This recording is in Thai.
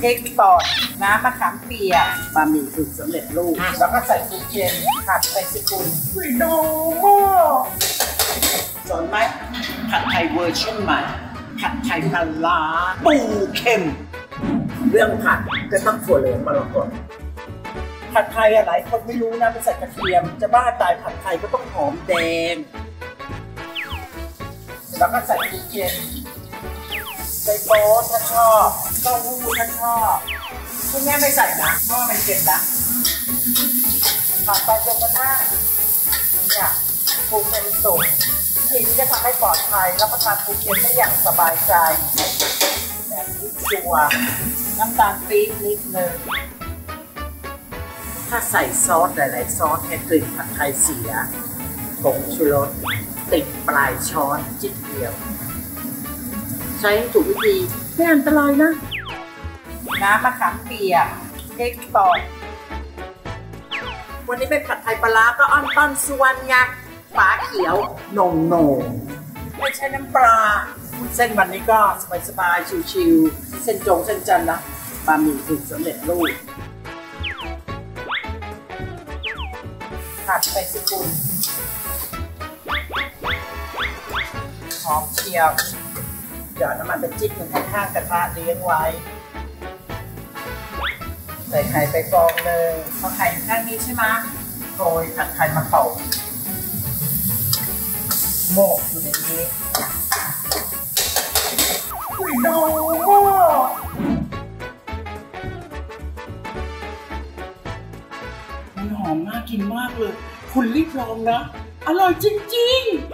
พริกสดน้ำมะขามเปียกบะหมี่กึ่งสำเร็จรูปแล้วก็ใส่ซุปเย็นผัดไปสิกุลวิโดมากสนไหมผัดไทยเวอร์ชันใหม่ผัดไทยปลาร้าปูเค็ม เรื่องผัดก็ต้องถั่วเหลืองมรกตผัดไทยอะหลายคนไม่รู้นะไปใส่กระเทียม จะบ้าตายผัดไทยก็ต้องหอมแดง แล้วก็ใส่พริกเย็นใส่โป๊ะถ้าชอบ เต้าหู้ถ้าชอบคุณแม่ไม่ใส่นะเพราะว่ามันเค็มนะผัดไปจนกระทั่งเนี่ยปรุงเป็นสุกทีนี้จะทำให้ปลอดภัยรับประทานปูเค็มได้อย่างสบายใจแบบนี้ชัวร์น้ำตาลปี๊บนิดนึงถ้าใส่ซอสหลายๆซอสเนี่ยกลิ่นผัดไทยเสียผงชูรสติดปลายช้อนจิตเดียว ใช้ถูกวิธีไม่อันตรายนะ น้ำมะขามเปียกพริกสดวันนี้เป็นผัดไทยปลาร้าก็อ้อนต้อนส่วนไงฝาเขียวโหนงโหนงไม่ใช่น้ำปลาเส้นวันนี้ก็สบายๆชิวๆเส้นจงเส้นจันนะบะหมี่ถึงสำเร็จรูปผัดไปสิกุลหอมเชียว หยอดน้ำมันเป็นจิ๊กหนึ่งข้างๆกระทะเลี้ยงไว้ ใส่ไข่ไปฟองหนึ่งพอไข่อยู่ข้างนี้ใช่ไหมโรยผัดไข่มาเป่าโมกอยู่ในนี้อุ้ยดูมันหอมน่ากินมากเลย คุณรีบลองนะ อร่อยจริง ๆ